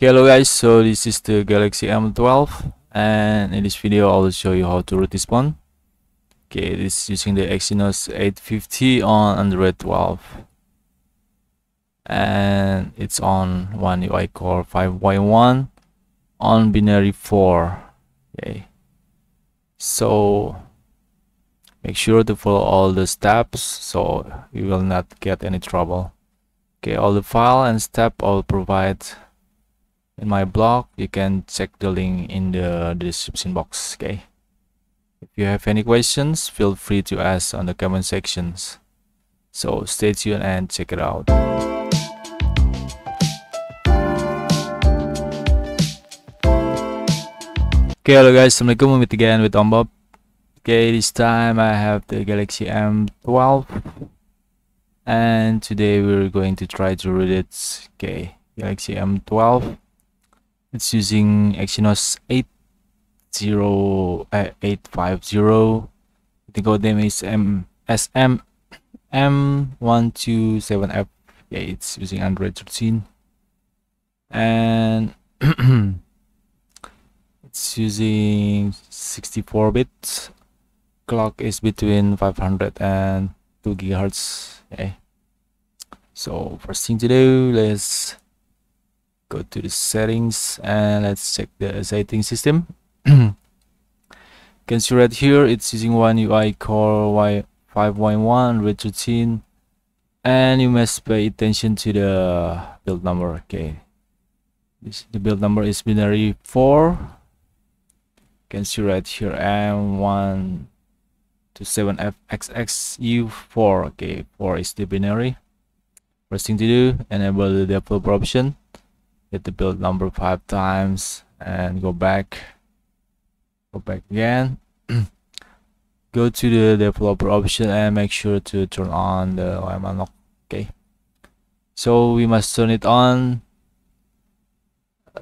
hello guys so this is the galaxy m12 and in this video i'll show you how to root this one. Okay this is using the exynos 850 on android 12 and it's on one ui core 5y1 on binary 4 okay so make sure to follow all the steps so you will not get any trouble. Okay all the file and step i'll provide in my blog you can check the link in the description box okay? If you have any questions feel free to ask on the comment sections. So stay tuned and check it out. Okay hello guys. Assalamualaikum. Meet again with Om Bob. Okay this time I have the Galaxy M12 and today we're going to try to read it. Okay Galaxy M12 it's using Exynos 80 uh, 850 the code name is M SM M127F yeah it's using Android 13 and it's using 64 bits clock is between 500 and 2 gigahertz. Okay so first thing to do let's go to the settings and let's check the setting system. You can see right here it's using one ui core y511 red 13 and you must pay attention to the build number okay? This the build number is binary 4 you can see right here m1 to 7fxxu4 okay? 4 is the binary. First thing to do enable the developer option hit the build number five times and go back go back again. Go to the developer option and make sure to turn on the OEM unlock okay? So we must turn it on.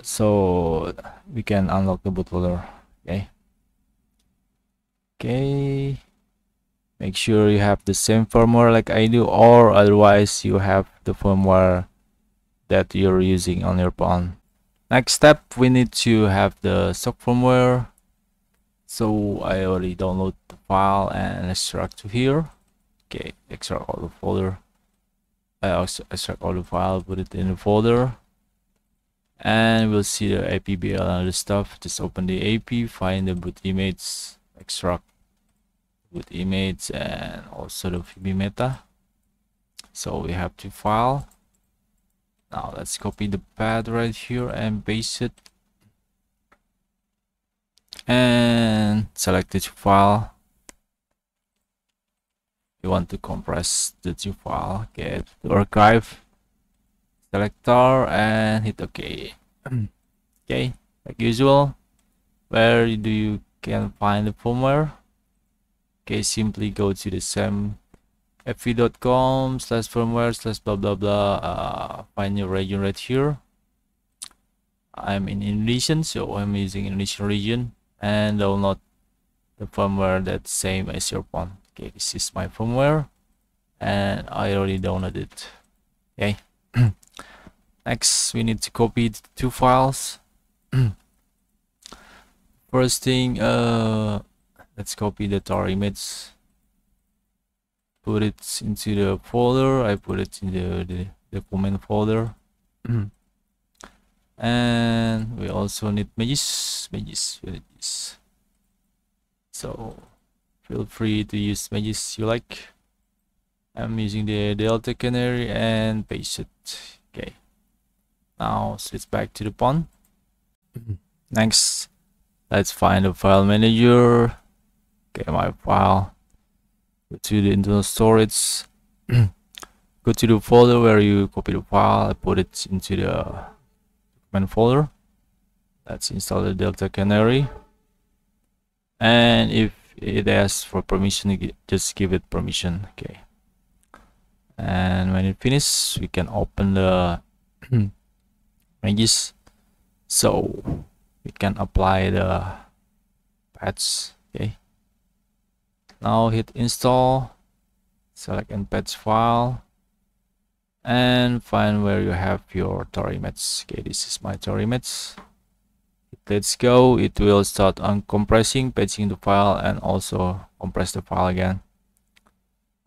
So we can unlock the bootloader okay? Okay. Make sure you have the same firmware like I do or otherwise you have the firmware that you're using on your phone. Next step we need to have the stock firmware. So I already download the file and extract to here. Okay extract all the folder. I also extract all the file put it in the folder. And we'll see the APBL and other stuff. Just open the AP find the boot image extract boot image and also the VB meta. So we have to file now let's copy the pad right here and paste it. And select the file. You want to compress the two file get the archive Select selector and hit ok. Okay like usual. Where do you can find the firmware? Okay simply go to the same fv.com slash firmware slash blah blah blah uh, find your region right here. I'm in Indonesian so I'm using Indonesian region and download the firmware that's same as your phone. Okay this is my firmware and I already downloaded it. Okay. Next we need to copy the two files. First thing uh let's copy the tar image put it into the folder I put it in the, the document folder. Mm-hmm. And we also need magisk magisk magisk so feel free to use magisk you like. I'm using the Delta Canary and paste it. Okay. Now switch back to the pawn. Mm-hmm. Next let's find the file manager. Okay my file go to the internal storage. Go to the folder where you copy the file put it into the document folder. Let's install the delta canary. And if it asks for permission just give it permission okay? And when it finishes we can open the images so we can apply the patch okay now hit install select and patch file and find where you have your tar image okay this is my tar image let's go. It will start uncompressing patching the file and also compress the file again.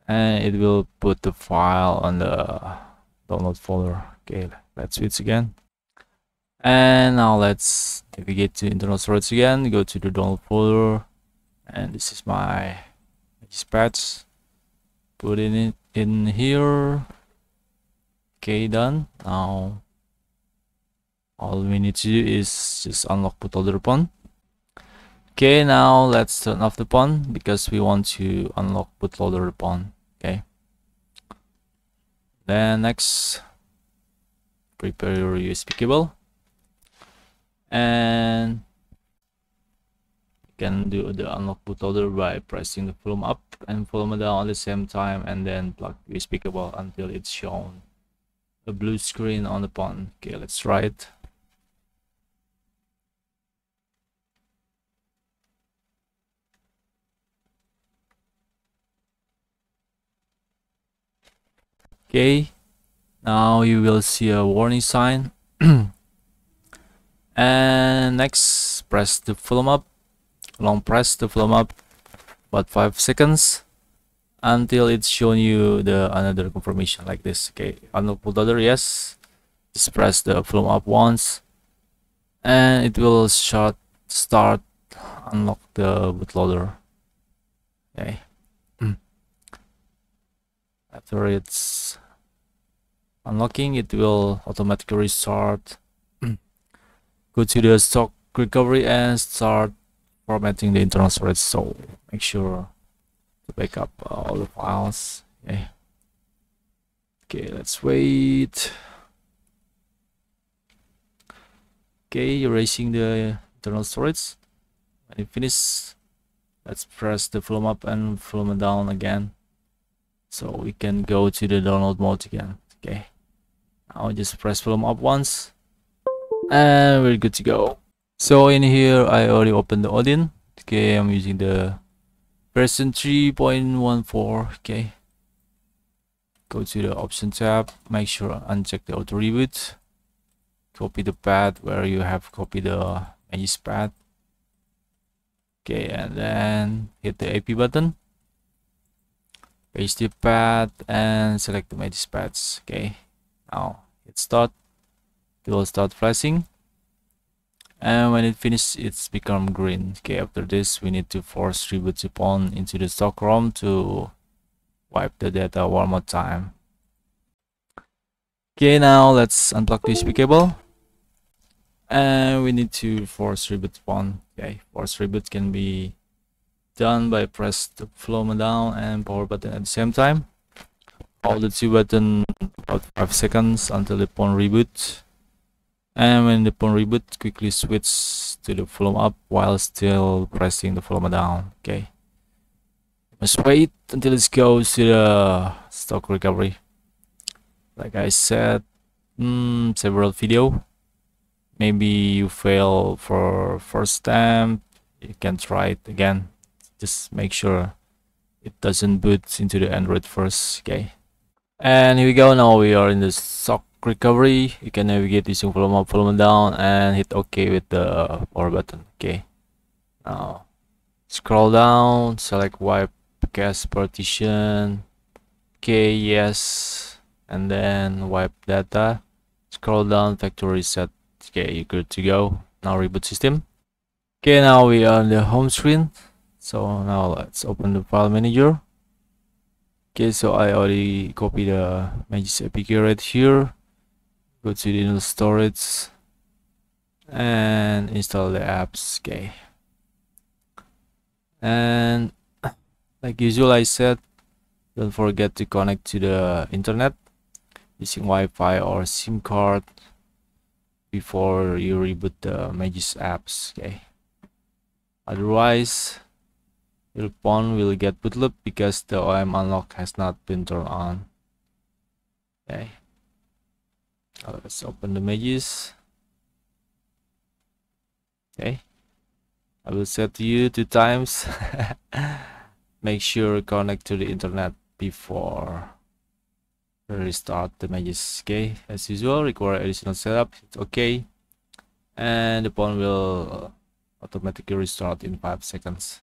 And it will put the file on the download folder. Okay let's switch again. And now let's navigate to internal storage again. Go to the download folder. And this is my dispatch put it in here. Okay done. Now all we need to do is just unlock bootloader pawn. Okay now let's turn off the pawn because we want to unlock bootloader pawn okay? Then next prepare your usb cable. And can do the unlock bootloader by pressing the volume up and volume down at the same time and then plug usb cable until it's shown. A blue screen on the pawn okay let's try it. Okay now you will see a warning sign. And next press the volume up long press to volume up about five seconds until it's shown you the another confirmation like this okay? Unlock bootloader yes. Just press the volume up once and it will start start unlock the bootloader okay. After it's unlocking it will automatically restart. Go to the stock recovery and start formatting the internal storage so make sure to back up uh, all the files. Okay okay let's wait. Okay erasing the internal storage. When it finishes let's press the volume up and volume down again. So we can go to the download mode again. Okay. I'll just press volume up once. And we're good to go so in here I already opened the Odin. Okay I'm using the version 3.14 okay go to the option tab make sure uncheck the auto reboot. Copy the path where you have copied the Magisk path okay and then hit the AP button. Paste the path and select the Magisk paths okay now hit start. It will start flashing and when it finishes it's become green. Okay after this we need to force reboot the pawn into the stock ROM to wipe the data one more time. Okay now let's unplug the USB cable. And we need to force reboot pawn. Okay force reboot can be done by press the volume down and power button at the same time. Hold the two button about 5 seconds until the pawn reboot and when the pawn reboot quickly switch to the volume up while still pressing the volume down okay? Must wait until it goes to the stock recovery. Like I said mm, several video. Maybe you fail for first time you can try it again. Just make sure it doesn't boot into the Android first okay? And here we go now we are in the stock recovery you can navigate using volume up volume down and hit ok with the power button okay? Now scroll down select wipe cache partition okay yes and then wipe data scroll down factory reset okay you're good to go. Now reboot system. Okay now we are on the home screen. So now let's open the file manager. Okay so i already copied the magisk apk right here go to the storage and install the apps okay. And like usual i said don't forget to connect to the internet using wi-fi or sim card before you reboot the magisk apps okay. Otherwise your phone will get bootloop because the OEM unlock has not been turned on okay now let's open the Magisk okay. I will set you two times. Make sure connect to the internet before restart the Magisk okay? As usual require additional setup. It's okay and the phone will automatically restart in five seconds.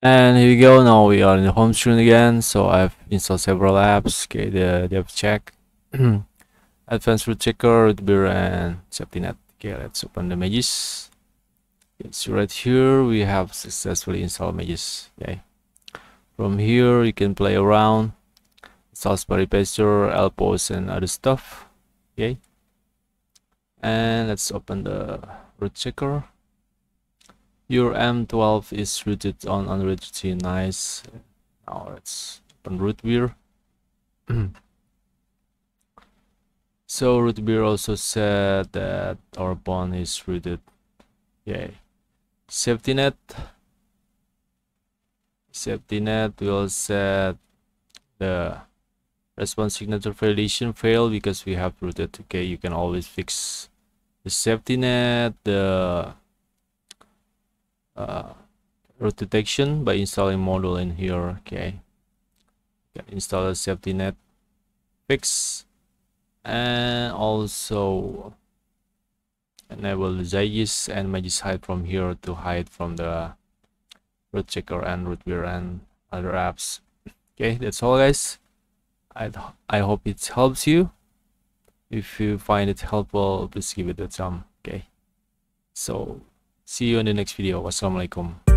And here we go. Now we are in the home screen again. So i've installed several apps. Okay the dev check advanced root checker root beer and safety net okay let's open the Magisk. Okay, so right here we have successfully installed Magisk. Okay. From here you can play around Salisbury Pasture, Alpos and other stuff. Okay. And let's open the root checker. Your M12 is rooted on 13 nice now let's open root beer so root beer also said that our bond is rooted yay. Safety net. Safety net will set the response signature validation fail because we have rooted. Okay you can always fix the safety net the uh, root detection by installing module in here. Okay. You can install a safety net fix and also enable Zygisk and Magisk hide from here to hide from the root checker and root beer and other apps. Okay that's all guys. I, I hope it helps you. If you find it helpful please give it a thumb okay? So see you in the next video. Wassalamualaikum